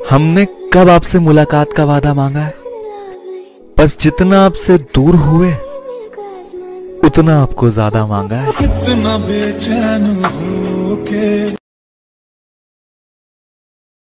हमने कब आपसे मुलाकात का वादा मांगा है? बस जितना आपसे दूर हुए, उतना आपको ज़्यादा मांगा है। कितना बेचैन हो के